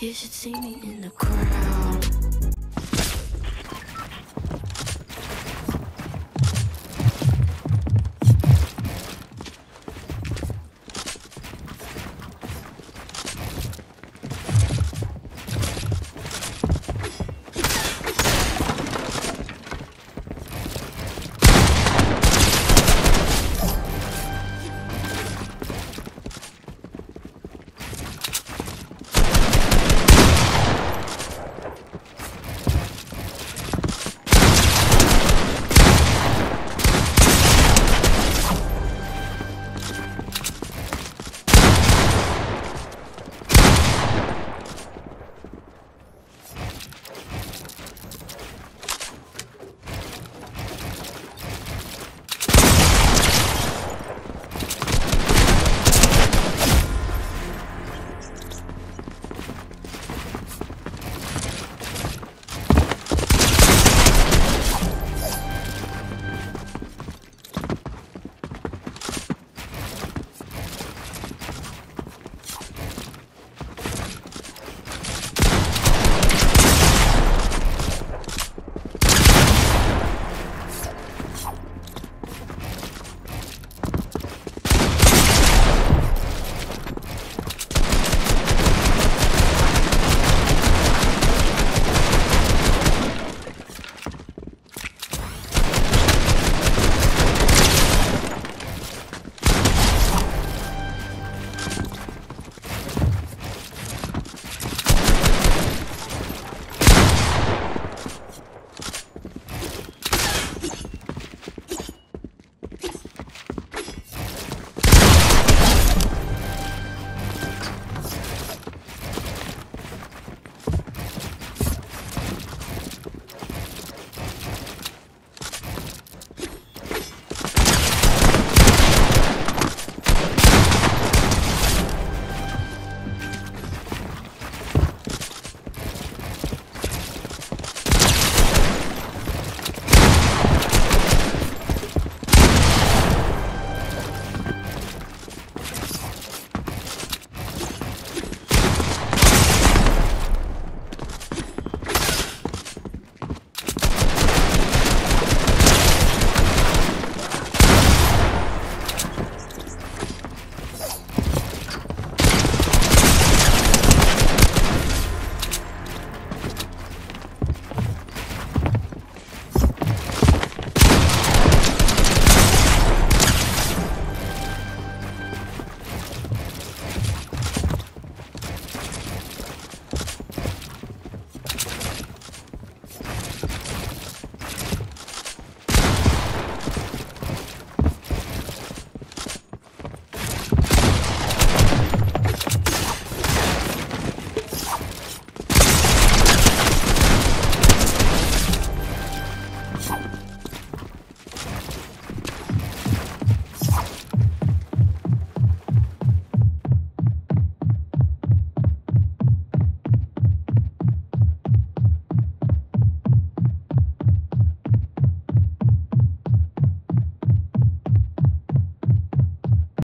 You should see me in the crowd.